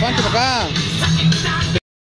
Pancho, para acá.